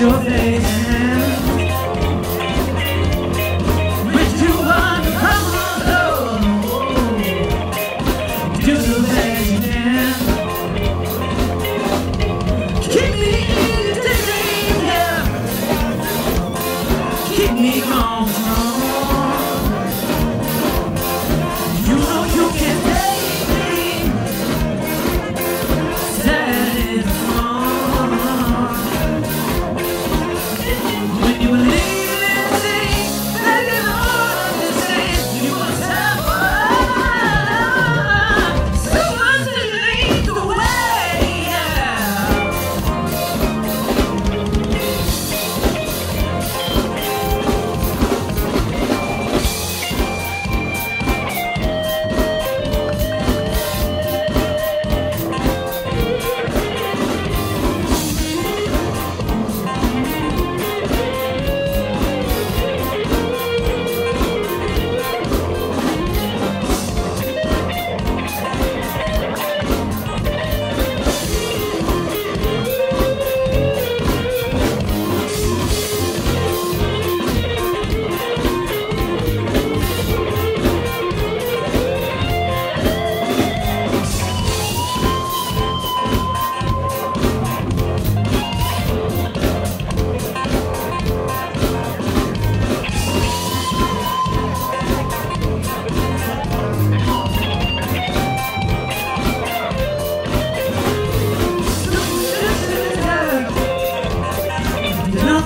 Just face Wish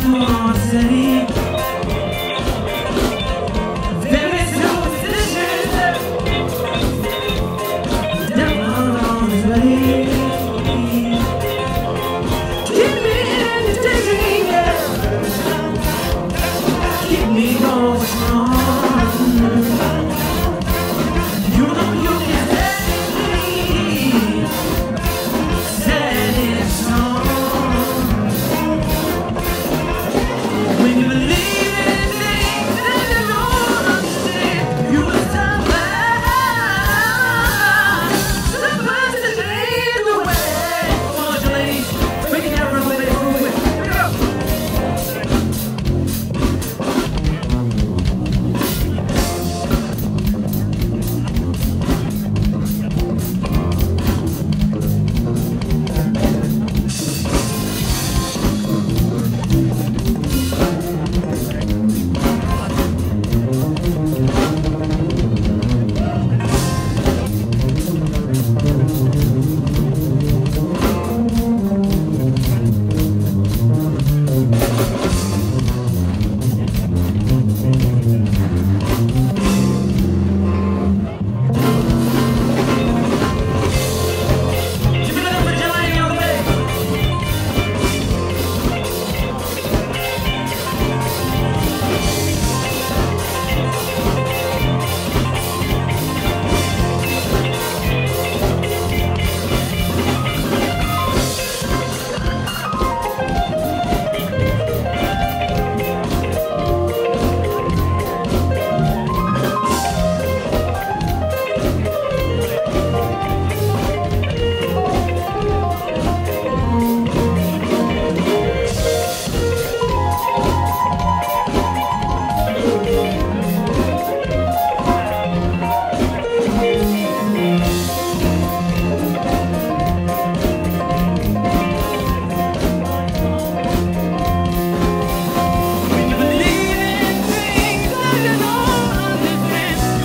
Marseille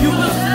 you.